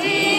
please.